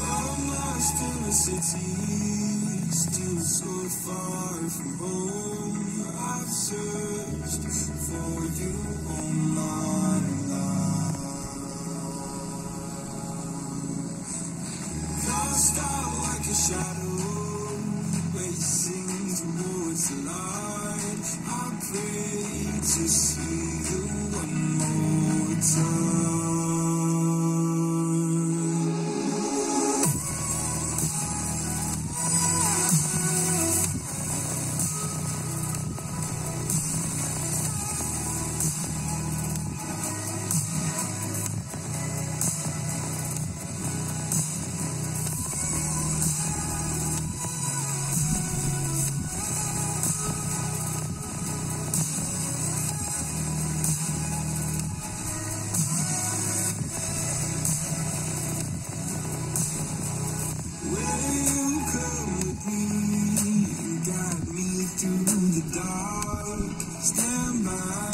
I'm lost in the city, still so far from home. I've searched for you online. Lost out like a shadow, racing towards the light. I pray to see you one more time. my